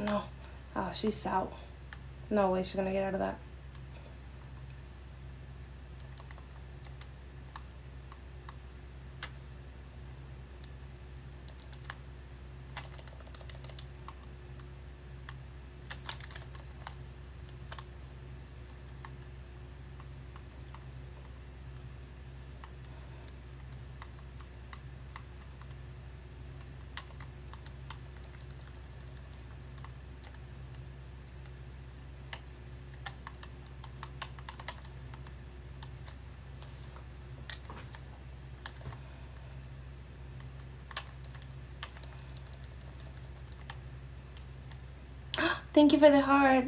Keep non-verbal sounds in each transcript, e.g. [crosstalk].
no. Oh, she's out. No way she's gonna get out of that. Thank you for the heart.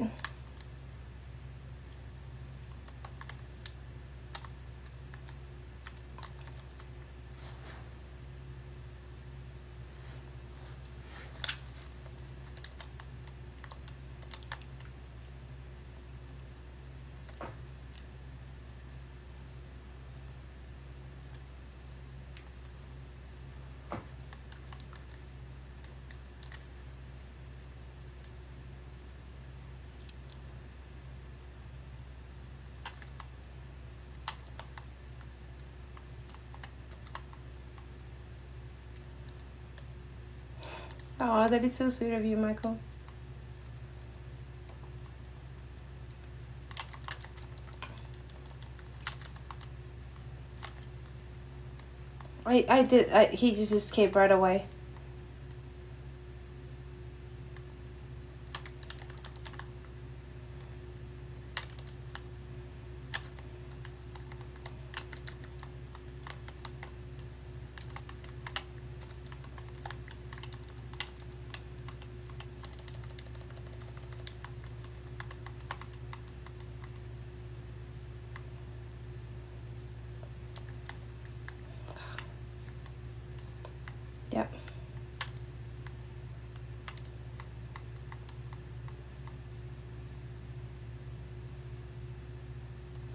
Oh, that is so sweet of you, Michael. I I did. I, he just escaped right away.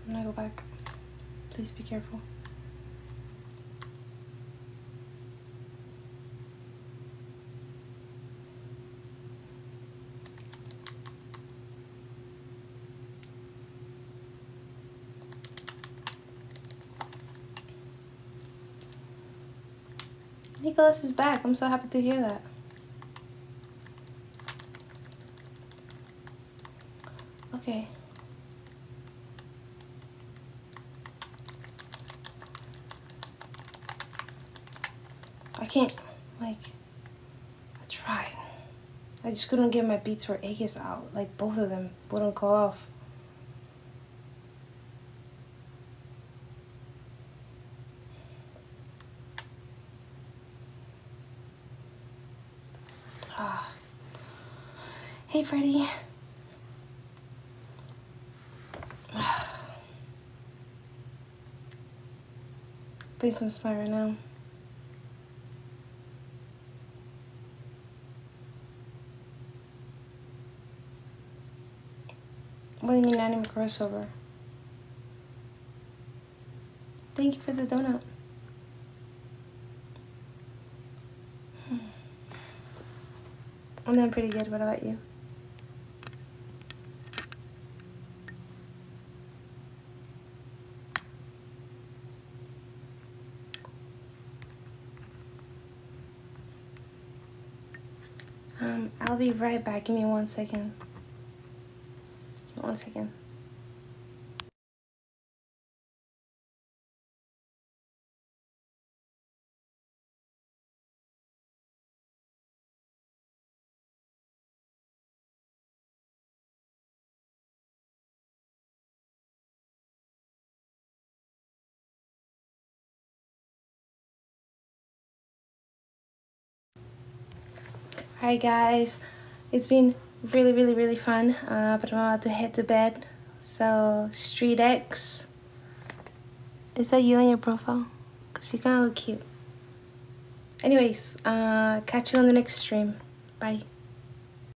I'm gonna go back. Please be careful. Nicholas is back. I'm so happy to hear that. Okay. I can't, like, I tried. I just couldn't get my beats for Aegis out. Like, both of them wouldn't go off. Ah. Hey, Freddie. [sighs] Please smile right now. What do you mean anime crossover? Thank you for the donut. Hmm. I'm doing pretty good. What about you? Um, I'll be right back. Give me one second. One second. Alright guys, it's been really really really fun, uh, but I'm about to head to bed. So, Street X, is that you on your profile? Because you kind of look cute. Anyways, uh, catch you on the next stream. Bye.